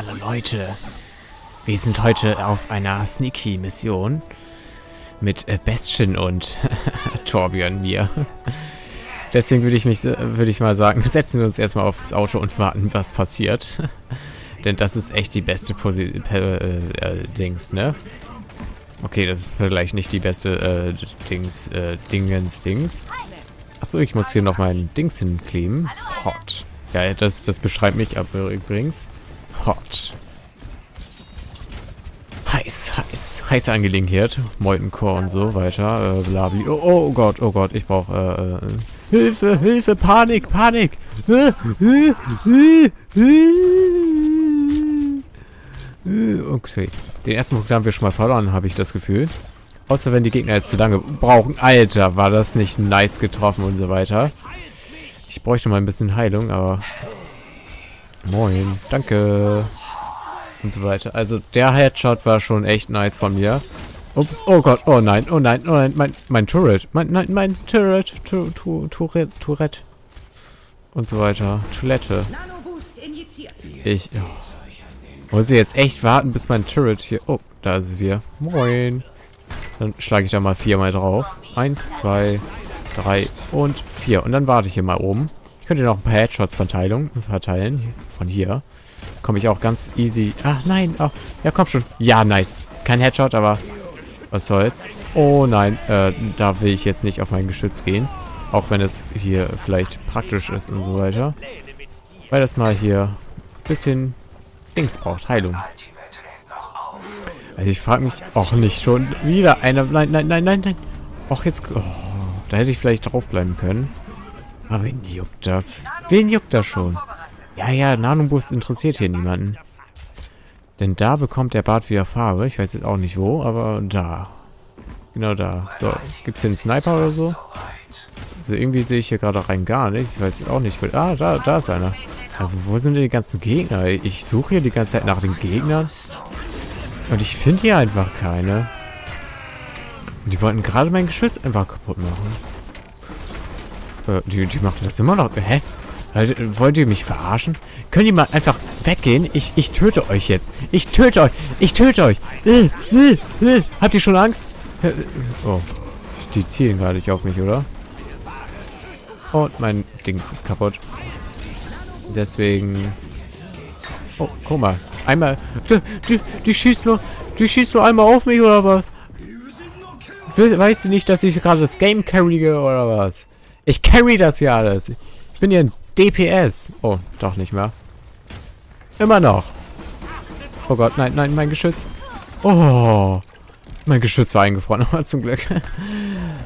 Hallo Leute. Wir sind heute auf einer Sneaky-Mission mit äh, Bestien und Torbjörn mir. Deswegen würde ich mich würde ich mal sagen, setzen wir uns erstmal aufs Auto und warten, was passiert. Denn das ist echt die beste Posi äh, äh, Dings, ne? Okay, das ist vielleicht nicht die beste äh, Dings, äh, Dingens, Dings. Achso, ich muss hier noch mein Dings hinkleben. Hot. Ja, das, das beschreibt mich aber übrigens. Hot. Heiß, heiß, heiße Angelegenheit. Moltencore und so weiter. Äh, blabli. Oh, oh Gott, oh Gott, ich brauche äh, äh, Hilfe, Hilfe, Panik, Panik. Okay. Den ersten Punkt haben wir schon mal verloren, habe ich das Gefühl. Außer wenn die Gegner jetzt zu lange brauchen. Alter, war das nicht nice getroffen und so weiter. Ich bräuchte mal ein bisschen Heilung, aber... Moin, danke. Und so weiter. Also der Headshot war schon echt nice von mir. Ups, oh Gott, oh nein, oh nein, oh nein, mein, mein Turret. Mein, nein, mein Turret, tu, tu, Tourette, Tourette. Und so weiter. Toilette. Ich, oh. Wollen sie jetzt echt warten, bis mein Turret hier... Oh, da ist es wieder. Moin. Dann schlage ich da mal viermal drauf. Eins, zwei, drei und vier. Und dann warte ich hier mal oben. Könnte noch ein paar Headshots verteilen. verteilen von hier. Komme ich auch ganz easy... Ach, nein. Oh, ja, komm schon. Ja, nice. Kein Headshot, aber was soll's. Oh nein, äh, da will ich jetzt nicht auf mein Geschütz gehen. Auch wenn es hier vielleicht praktisch ist und so weiter. Weil das mal hier ein bisschen Dings braucht. Heilung. Also ich frage mich auch nicht schon wieder eine... Nein, nein, nein, nein, nein. Och, jetzt... Oh, da hätte ich vielleicht draufbleiben können. Aber wen juckt das? Wen juckt das schon? Ja, ja, Nanoboost interessiert hier niemanden. Denn da bekommt der Bart wieder Farbe. Ich weiß jetzt auch nicht wo, aber da. Genau da. So, gibt es hier einen Sniper oder so? Also irgendwie sehe ich hier gerade rein gar nichts. Ich weiß jetzt auch nicht. Ah, da, da ist einer. Aber wo sind denn die ganzen Gegner? Ich suche hier die ganze Zeit nach den Gegnern. Und ich finde hier einfach keine. Die wollten gerade mein Geschütz einfach kaputt machen. Äh, die, die machen das immer noch. Hä? Wollt ihr mich verarschen? Könnt ihr mal einfach weggehen? Ich, ich töte euch jetzt. Ich töte euch. Ich töte euch. Äh, äh. Habt ihr schon Angst? Oh. Die zielen gerade nicht auf mich, oder? Und mein Dings ist kaputt. Deswegen... Oh, guck mal. Einmal... Die, die, die schießt nur... Die schießt nur einmal auf mich, oder was? Weißt du nicht, dass ich gerade das Game carry oder was? Ich carry das hier alles. Ich bin hier ein DPS. Oh, doch nicht mehr. Immer noch. Oh Gott, nein, nein, mein Geschütz. Oh. Mein Geschütz war eingefroren, aber zum Glück.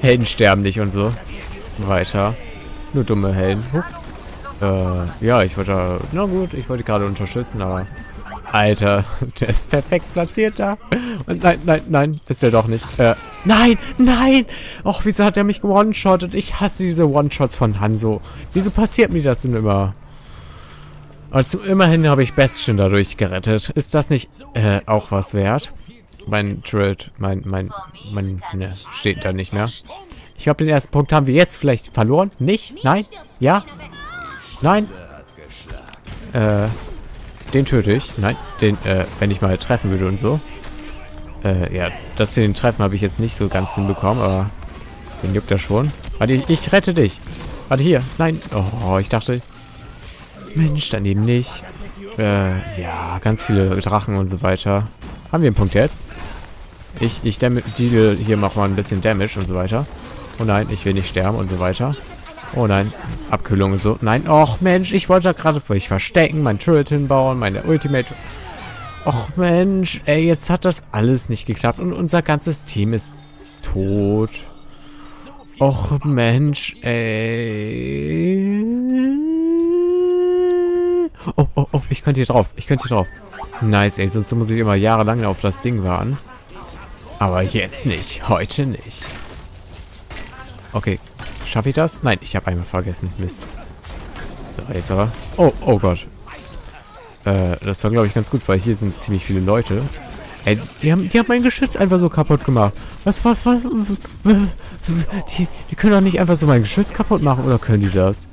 Helden sterben nicht und so. Weiter. Nur dumme Helden. Huch. Äh, ja, ich wollte... Na gut, ich wollte gerade unterstützen, aber... Alter, der ist perfekt platziert da. Und nein, nein, nein, ist der doch nicht. Äh, nein, nein! Och, wieso hat er mich one-shottet? Ich hasse diese One-Shots von Hanzo. Wieso passiert mir das denn immer? Also immerhin habe ich Bestien dadurch gerettet. Ist das nicht äh, auch was wert? Mein Turret, mein, mein, mein, ne, steht da nicht mehr. Ich glaube, den ersten Punkt haben wir jetzt vielleicht verloren. Nicht? Nein? Ja? Nein? Äh, den töte ich. Nein, den, äh, wenn ich mal treffen würde und so. Äh, ja, das den Treffen habe ich jetzt nicht so ganz hinbekommen, aber den juckt er schon. Warte, ich, ich rette dich. Warte, hier. Nein. Oh, ich dachte... Mensch, daneben nicht. Äh, ja, ganz viele Drachen und so weiter. Haben wir einen Punkt jetzt? Ich, ich deal hier mache mal ein bisschen Damage und so weiter. Oh nein, ich will nicht sterben und so weiter. Oh nein, Abkühlung und so. Nein, och Mensch, ich wollte gerade für euch verstecken, mein Turret hinbauen, meine Ultimate... Och Mensch, ey, jetzt hat das alles nicht geklappt und unser ganzes Team ist tot. Och Mensch, ey. Oh, oh, oh, ich könnte hier drauf, ich könnte hier drauf. Nice, ey, sonst muss ich immer jahrelang auf das Ding warten. Aber jetzt nicht, heute nicht. Okay, Schaffe ich das? Nein, ich habe einmal vergessen. Mist. So, jetzt aber. Oh, oh Gott. Äh, das war, glaube ich, ganz gut, weil hier sind ziemlich viele Leute. Ey, die haben, die haben mein Geschütz einfach so kaputt gemacht. Was, was, was? Die, die können doch nicht einfach so mein Geschütz kaputt machen, oder können die das?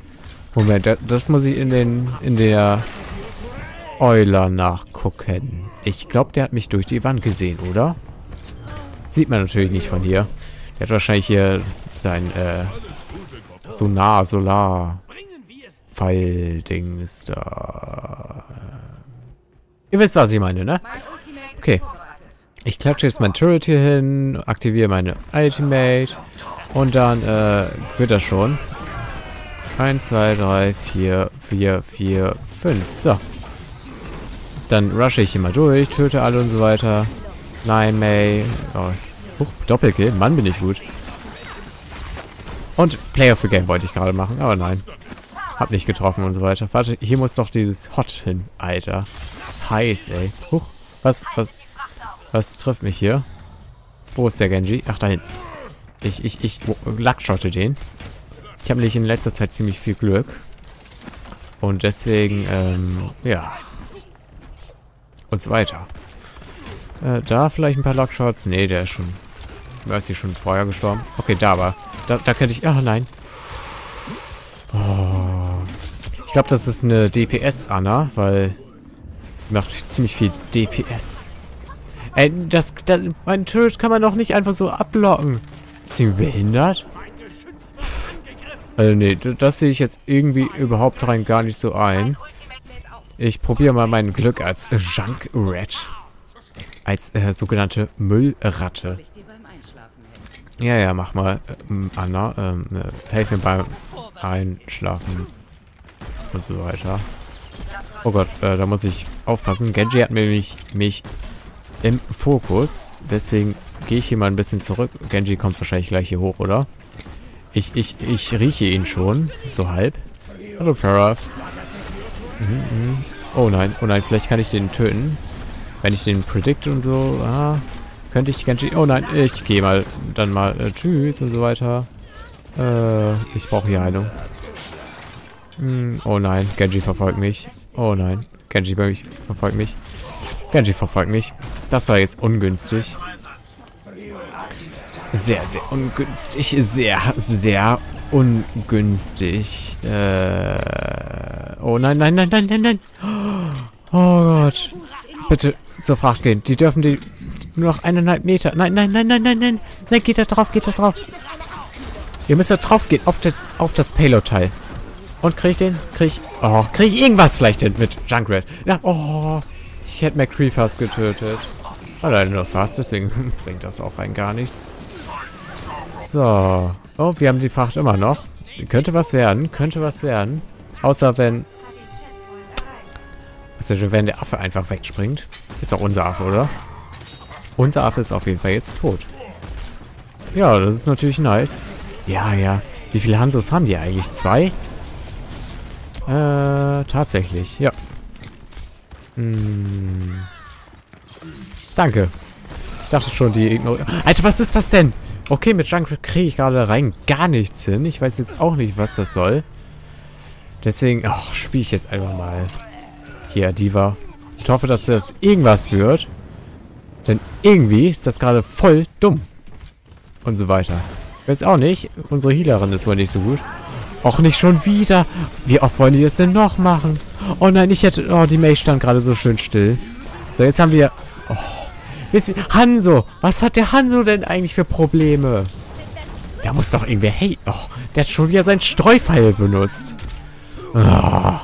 Moment, das muss ich in den, in der, Euler nachgucken. Ich glaube, der hat mich durch die Wand gesehen, oder? Sieht man natürlich nicht von hier. Der hat wahrscheinlich hier sein äh, Sonar, Solar Pfeil-Dings da. Ihr wisst, was ich meine, ne? Okay. Ich klatsche jetzt mein Turret hier hin, aktiviere meine Ultimate und dann äh, wird das schon. 1, 2, 3, 4, 4, 4, 5. So. Dann rushe ich hier mal durch, töte alle und so weiter. Nein, May. Oh, huch, Doppelkill. Mann, bin ich gut. Und Play of the Game wollte ich gerade machen, aber nein. Hab nicht getroffen und so weiter. Warte, hier muss doch dieses Hot hin, Alter. Heiß, ey. Huch, was, was, was trifft mich hier? Wo ist der Genji? Ach, da hinten. Ich, ich, ich lackschotte den. Ich habe nämlich in letzter Zeit ziemlich viel Glück. Und deswegen, ähm, ja. Und so weiter. Äh, da vielleicht ein paar Lockshots? Nee, der ist schon... Mercy schon vorher gestorben. Okay, da war. Da, da könnte ich... Ach, nein. Oh. Ich glaube, das ist eine DPS-Anna, weil... Die macht ziemlich viel DPS. Ey, das, das... Mein Turret kann man doch nicht einfach so ablocken. Ist sie behindert? Also nee, das sehe ich jetzt irgendwie überhaupt rein gar nicht so ein. Ich probiere mal mein Glück als Junk Rat. Als äh, sogenannte Müllratte. Ja, ja, mach mal, ähm, Anna. Ähm, äh, helf mir beim Einschlafen. Und so weiter. Oh Gott, äh, da muss ich aufpassen. Genji hat nämlich mich im Fokus. Deswegen gehe ich hier mal ein bisschen zurück. Genji kommt wahrscheinlich gleich hier hoch, oder? Ich, ich, ich rieche ihn schon. So halb. Hallo, Farah. Mhm, mhm. Oh nein, oh nein, vielleicht kann ich den töten. Wenn ich den predict und so. Ah, könnte ich Genji... Oh nein, ich gehe mal dann mal äh, tschüss und so weiter. Äh, ich brauche hier Heilung. Hm, oh nein, Genji verfolgt mich. Oh nein, Genji verfolgt mich. Genji verfolgt mich. Das war jetzt ungünstig. Sehr, sehr ungünstig. Sehr, sehr ungünstig. Äh, oh nein, nein, nein, nein, nein, nein. Oh Gott. Bitte zur Fracht gehen. Die dürfen die nur noch eineinhalb Meter. Nein, nein, nein, nein, nein, nein. Nein, geht da drauf, geht da drauf. Ihr müsst da drauf gehen, auf das, auf das Payload-Teil. Und krieg ich den? Krieg ich... Oh, krieg ich irgendwas vielleicht hin mit Junkrat? Ja, oh. Ich hätte McCree fast getötet. Alleine nur fast, deswegen bringt das auch rein gar nichts. So. Oh, wir haben die Fracht immer noch. Könnte was werden. Könnte was werden. Außer wenn... Also wenn der Affe einfach wegspringt. Ist doch unser Affe, oder? Unser Affe ist auf jeden Fall jetzt tot. Ja, das ist natürlich nice. Ja, ja. Wie viele Hansos haben die eigentlich? Zwei? Äh, tatsächlich. Ja. Hm. Danke. Ich dachte schon, die ignorieren... Alter, was ist das denn? Okay, mit Junkrat kriege ich gerade rein gar nichts hin. Ich weiß jetzt auch nicht, was das soll. Deswegen, ach, spiele ich jetzt einfach mal. Hier, Diva. Ich hoffe, dass das irgendwas wird. Denn irgendwie ist das gerade voll dumm. Und so weiter. Weiß auch nicht. Unsere Healerin ist wohl nicht so gut. Auch nicht schon wieder. Wie oft wollen die das denn noch machen? Oh nein, ich hätte... Oh, die May stand gerade so schön still. So, jetzt haben wir... Oh. Hanso! Was hat der Hanso denn eigentlich für Probleme? Der muss doch irgendwie... Hey, oh, der hat schon wieder seinen Streupfeil benutzt. Oh.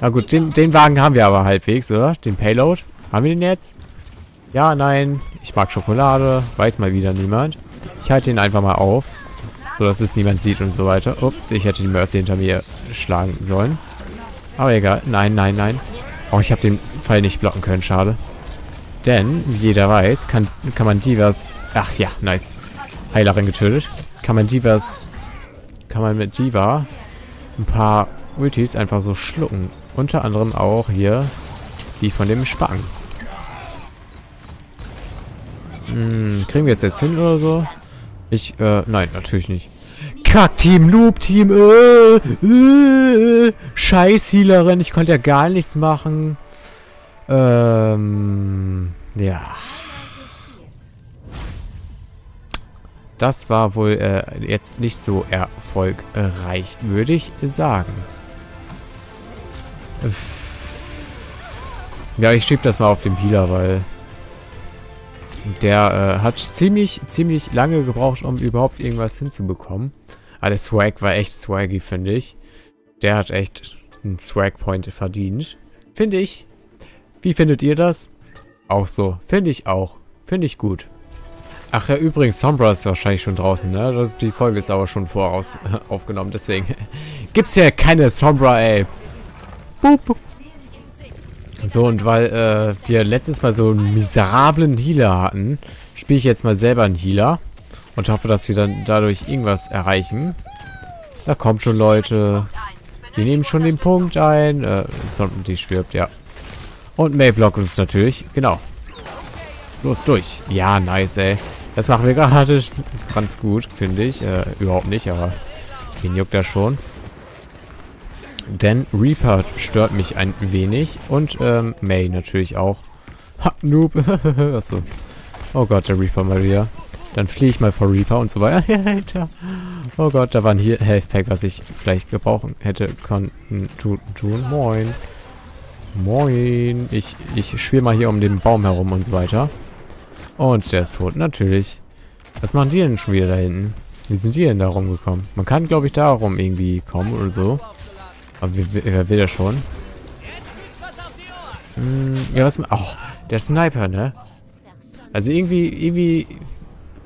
Na gut, den, den Wagen haben wir aber halbwegs, oder? Den Payload. Haben wir den jetzt? Ja, nein. Ich mag Schokolade. Weiß mal wieder niemand. Ich halte ihn einfach mal auf. So, dass es niemand sieht und so weiter. Ups, ich hätte die Mercy hinter mir schlagen sollen. Aber egal. Nein, nein, nein. Oh, ich habe den Pfeil nicht blocken können. Schade. Denn, wie jeder weiß, kann, kann man Divas... Ach ja, nice. Heilerin getötet. Kann man Divas... Kann man mit Diva ein paar Ultis einfach so schlucken. Unter anderem auch hier die von dem Spacken. Hm, kriegen wir jetzt jetzt hin oder so? Ich, äh, nein, natürlich nicht. Kack-Team, Loop-Team, äh, äh, Scheiß-Healerin, ich konnte ja gar nichts machen. Ähm, ja. Das war wohl äh, jetzt nicht so erfolgreich, würde ich sagen. Ja, ich schieb das mal auf den Healer, weil der äh, hat ziemlich, ziemlich lange gebraucht, um überhaupt irgendwas hinzubekommen. Aber der Swag war echt swaggy, finde ich. Der hat echt einen Swag-Point verdient. Finde ich. Wie findet ihr das? Auch so. Finde ich auch. Finde ich gut. Ach ja, übrigens, Sombra ist wahrscheinlich schon draußen, ne? Das, die Folge ist aber schon voraus aufgenommen, deswegen gibt's ja keine Sombra, ey. Boop. So, und weil äh, wir letztes Mal so einen miserablen Healer hatten, spiele ich jetzt mal selber einen Healer. Und hoffe, dass wir dann dadurch irgendwas erreichen. Da kommt schon, Leute. Wir nehmen schon den Punkt ein. Äh, die stirbt, ja. Und May blockt uns natürlich. Genau. Los, durch. Ja, nice, ey. Das machen wir gerade ganz gut, finde ich. Äh, überhaupt nicht, aber den juckt er schon. Denn Reaper stört mich ein wenig. Und ähm, May natürlich auch. Ha, Noob. Achso. Oh Gott, der Reaper mal wieder. Dann fliehe ich mal vor Reaper und so weiter. oh Gott, da war ein Health Pack, was ich vielleicht gebrauchen hätte können tun. tun. Moin. Moin. Ich, ich schwirre mal hier um den Baum herum und so weiter. Und der ist tot, natürlich. Was machen die denn schon wieder da hinten? Wie sind die denn da rumgekommen? Man kann, glaube ich, da rum irgendwie kommen oder so. Aber wer will das schon? Hm, ja, was... Oh, der Sniper, ne? Also irgendwie, irgendwie...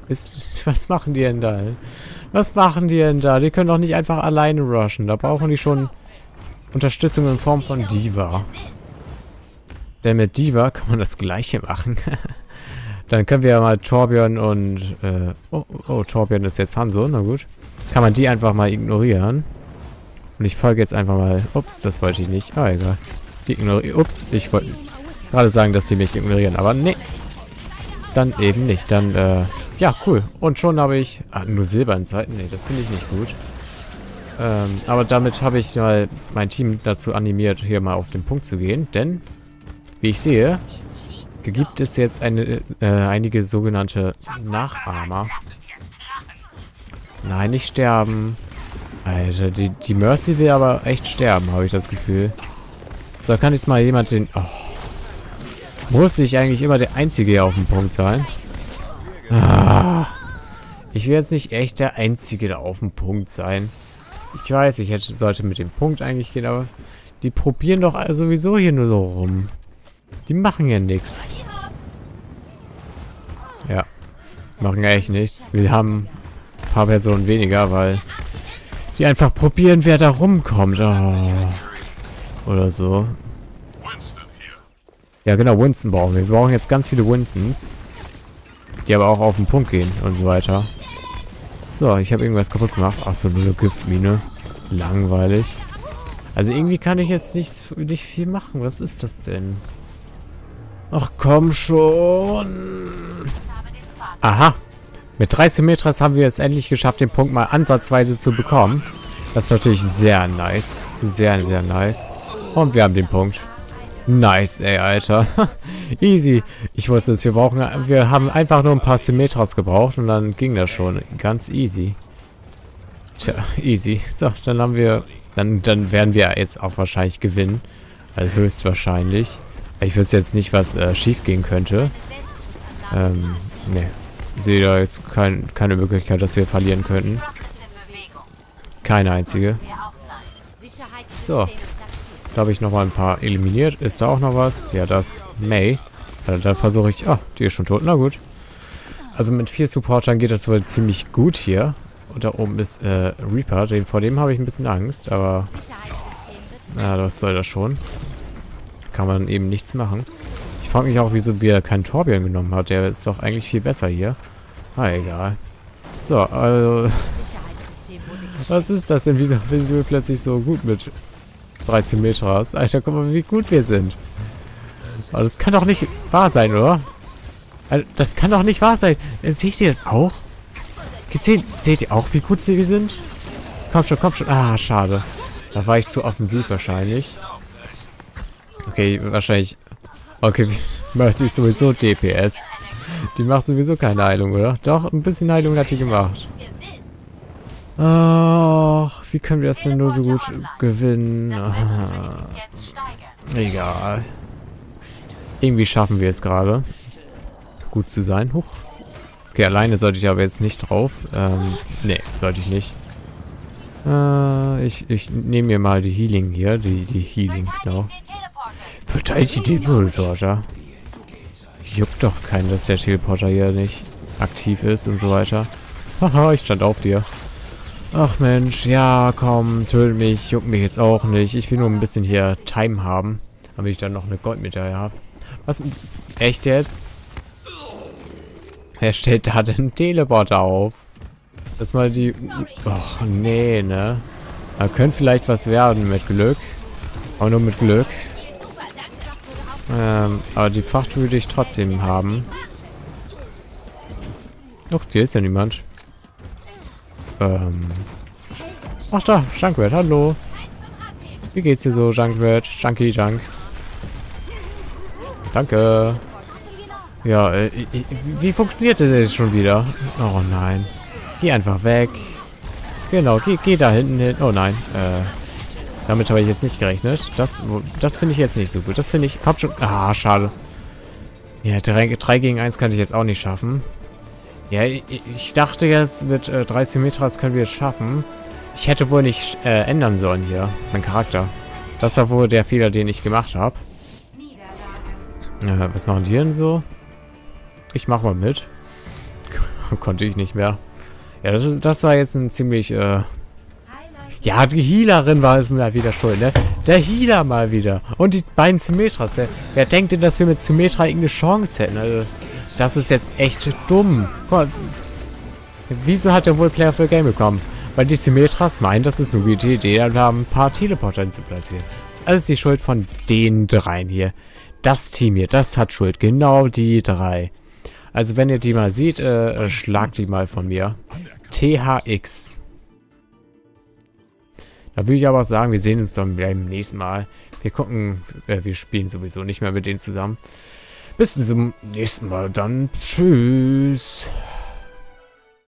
Ist, was machen die denn da? Was machen die denn da? Die können doch nicht einfach alleine rushen. Da brauchen die schon Unterstützung in Form von Diva. Denn mit Diva kann man das gleiche machen. Dann können wir ja mal Torbjörn und... Äh, oh, oh, Torbjörn ist jetzt Hanso. Na gut. Kann man die einfach mal ignorieren. Und ich folge jetzt einfach mal... Ups, das wollte ich nicht. Ah, egal. Die ignorieren... Ups, ich wollte gerade sagen, dass die mich ignorieren. Aber nee. Dann eben nicht. Dann, äh... Ja, cool. Und schon habe ich... Ah, nur Silber in Zeiten? Nee, das finde ich nicht gut. Ähm, aber damit habe ich mal mein Team dazu animiert, hier mal auf den Punkt zu gehen. Denn, wie ich sehe, gibt es jetzt eine, äh, einige sogenannte Nachahmer. Nein, nicht sterben. Alter, die, die Mercy will aber echt sterben, habe ich das Gefühl. Da kann jetzt mal jemand den... Oh. Muss ich eigentlich immer der Einzige auf dem Punkt sein? Ah. Ich will jetzt nicht echt der Einzige da auf dem Punkt sein. Ich weiß, ich hätte, sollte mit dem Punkt eigentlich gehen, aber die probieren doch sowieso hier nur so rum. Die machen ja nichts. Ja. Machen ja echt nichts. Wir haben ein paar Personen weniger, weil die einfach probieren, wer da rumkommt. Oh. Oder so. Ja, genau, Winston brauchen wir. Wir brauchen jetzt ganz viele Winstons. Die aber auch auf den Punkt gehen und so weiter. So, ich habe irgendwas kaputt gemacht. Achso, nur eine Giftmine. Langweilig. Also irgendwie kann ich jetzt nicht, nicht viel machen. Was ist das denn? Ach komm schon. Aha. Mit 13 Metras haben wir es endlich geschafft, den Punkt mal ansatzweise zu bekommen. Das ist natürlich sehr nice. Sehr, sehr nice. Und wir haben den Punkt. Nice, ey, Alter. Easy. Ich wusste es, wir brauchen, wir haben einfach nur ein paar Symmetras gebraucht und dann ging das schon. Ganz easy. Tja, easy. So, dann haben wir, dann, dann werden wir jetzt auch wahrscheinlich gewinnen. Also höchstwahrscheinlich. Ich wüsste jetzt nicht, was äh, schief gehen könnte. Ähm, ne. Sehe da jetzt kein, keine Möglichkeit, dass wir verlieren könnten. Keine einzige. So. Da habe ich nochmal ein paar eliminiert. Ist da auch noch was? Ja, das. May. Dann, dann versuche ich... Ah, die ist schon tot. Na gut. Also mit vier Supportern geht das wohl ziemlich gut hier. Und da oben ist äh, Reaper. Den, vor dem habe ich ein bisschen Angst, aber... Ja, das soll das schon kann man eben nichts machen. Ich frage mich auch, wieso wir keinen Torbjörn genommen hat. Der ist doch eigentlich viel besser hier. Ah, egal. So, also... Was ist das denn? Wieso sind wir plötzlich so gut mit 13 Meters? Alter, guck mal, wie gut wir sind. Aber das kann doch nicht wahr sein, oder? Also, das kann doch nicht wahr sein. Äh, seht ihr das auch? Seht, seht ihr auch, wie gut sie sind? Komm schon, komm schon. Ah, schade. Da war ich zu offensiv wahrscheinlich. Okay, wahrscheinlich... Okay, Mercy ist sowieso DPS. Die macht sowieso keine Heilung, oder? Doch, ein bisschen Heilung hat die gemacht. Ach, wie können wir das denn nur so gut gewinnen? Egal. Irgendwie schaffen wir es gerade. Gut zu sein. Huch. Okay, alleine sollte ich aber jetzt nicht drauf. Ähm, nee, sollte ich nicht. Äh, ich, ich nehme mir mal die Healing hier. Die, die Healing, genau. Verteilt die Teleporter. Juckt doch keinen, dass der Teleporter hier nicht aktiv ist und so weiter. Haha, ich stand auf dir. Ach Mensch, ja, komm, töte mich, juckt mich jetzt auch nicht. Ich will nur ein bisschen hier Time haben, damit ich dann noch eine Goldmedaille habe. Was? Echt jetzt? Wer stellt da den Teleporter auf? Das mal die... Och, nee, ne? Da könnte vielleicht was werden mit Glück. Aber nur mit Glück. Ähm, aber die Fracht würde ich trotzdem haben. Ach, hier ist ja niemand. Ähm. Ach da, Junkrat, hallo. Wie geht's dir so, Junkrat? Junkie Junk. Danke. Ja, äh, wie funktioniert das jetzt schon wieder? Oh nein. Geh einfach weg. Genau, geh, geh da hinten hin. Oh nein. Äh, damit habe ich jetzt nicht gerechnet. Das, das finde ich jetzt nicht so gut. Das finde ich... Schon... Ah, schade. Ja, 3, 3 gegen 1 kann ich jetzt auch nicht schaffen. Ja, ich dachte jetzt mit äh, 3 Symmetras können wir es schaffen. Ich hätte wohl nicht äh, ändern sollen hier, mein Charakter. Das war wohl der Fehler, den ich gemacht habe. Äh, was machen die denn so? Ich mach mal mit. Konnte ich nicht mehr. Ja, das, das war jetzt ein ziemlich, äh... Ja, die Healerin war es mal wieder schuld, ne? Der Healer mal wieder. Und die beiden Symmetras. Wer, wer denkt denn, dass wir mit Symmetra irgendeine Chance hätten? Also, das ist jetzt echt dumm. Guck mal, wieso hat er wohl Player für Game bekommen? Weil die Symmetras meinen, das ist eine gute Idee, haben ein paar Teleporter zu platzieren. Das ist alles die Schuld von den dreien hier. Das Team hier, das hat Schuld. Genau die drei. Also wenn ihr die mal seht, äh, schlagt die mal von mir. THX. Da würde ich aber auch sagen, wir sehen uns dann beim nächsten Mal. Wir gucken, äh, wir spielen sowieso nicht mehr mit denen zusammen. Bis zum nächsten Mal dann. Tschüss.